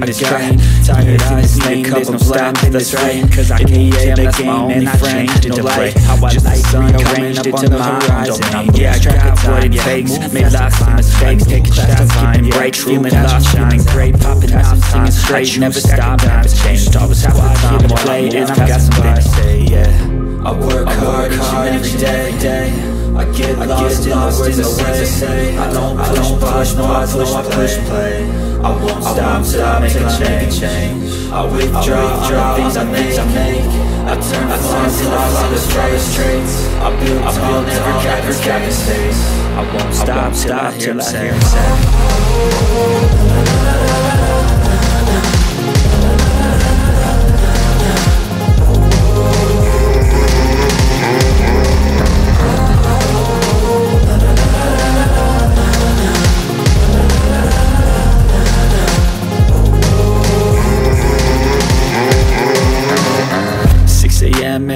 been driving this train. Tired eyes, need a couple stopping this train Cause I came to the game and I changed it to play How I like rearranged it to my horizon. Yeah, I got what it takes. Made lots of mistakes. Taking shots, skipping breaks Feeling lost, feeling great Popping off, singing straight. Never stop, never changed Always have the time to play And I've got something to say, yeah. I work hard each and every day I get lost in the words I say. I don't push pause, no I push, I push play. I won't stop till I make a change. I withdraw on the things I make. I turn I flaws into flawless traits I build tall, never cap, never cap in space. I won't stop till I hear him say